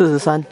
四十三。